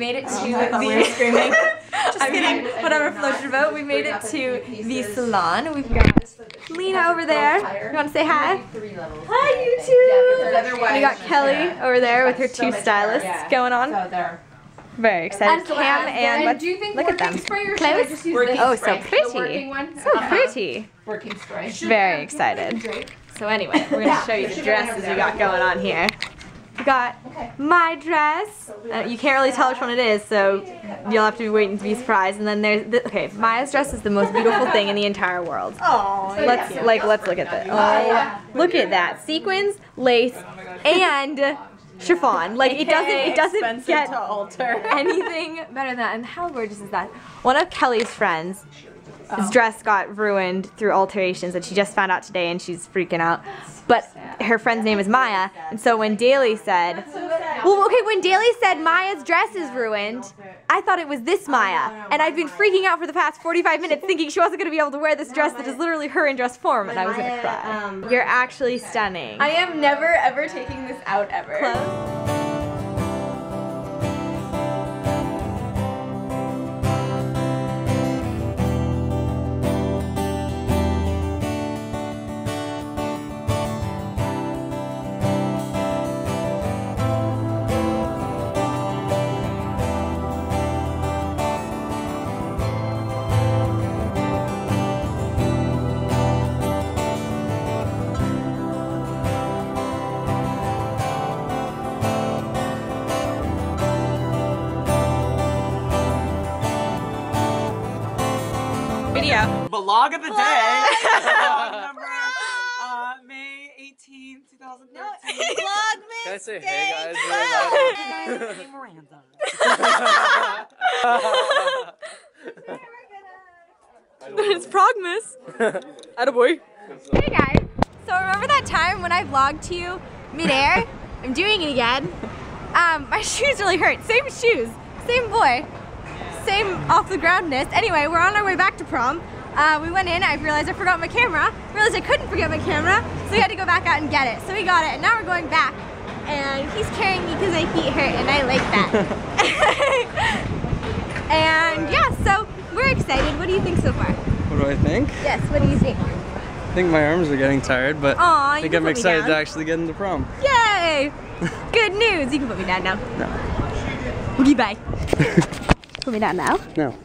I thought we were screaming. Just kidding. Whatever floats your boat. We made it to the salon. We've got Lena over there. You want to say hi? Hi, you two. We got Kelly over there with her two stylists going on. Very excited. And Cam and let's do you think look at them. spray or I just use Working? Oh, so spray? The pretty. working one? So pretty. Working spray. Very excited. So anyway, we're gonna show you the dresses we got going on here. We got my dress. Uh, you can't really tell which one it is, so you'll have to be waiting to be surprised. And then there's the, okay, Maya's dress is the most beautiful thing in the entire world. Oh, let's like let's look at this. Oh, look at that sequins, lace, and chiffon. Like it doesn't it doesn't get to alter. anything better than that. And how gorgeous is that? One of Kelly's friends, his dress got ruined through alterations that she just found out today and she's freaking out. But her friend's name is Maya, and so when Daly said, well, okay, when Daly said Maya's dress is ruined, I thought it was this Maya, and I've been freaking out for the past 45 minutes thinking she wasn't gonna be able to wear this dress that is literally her in dress form, and I was gonna cry. Um, You're actually stunning. I am never ever taking this out ever. Close. Vlog of the day. Vlog number uh, May 18, 2013. Can I say hey guys? Really Hey, Miranda. it's Progmas. Attaboy. Hey guys. So remember that time when I vlogged to you midair? I'm doing it again. Um, my shoes really hurt. Same shoes, same boy, same off the groundness. Anyway, we're on our way back to prom. Uh, we went in, I realized I forgot my camera. Realized I couldn't forget my camera, so we had to go back out and get it. So we got it, and now we're going back. And he's carrying me because my feet hurt, and I like that. and yeah, so we're excited. What do you think so far? What do I think? Yes, what do you think? I think my arms are getting tired, but Aw, I think I'm excited to actually get into prom. Yay! Good news. You can put me down now. No. Boogie bye. put me down now. No.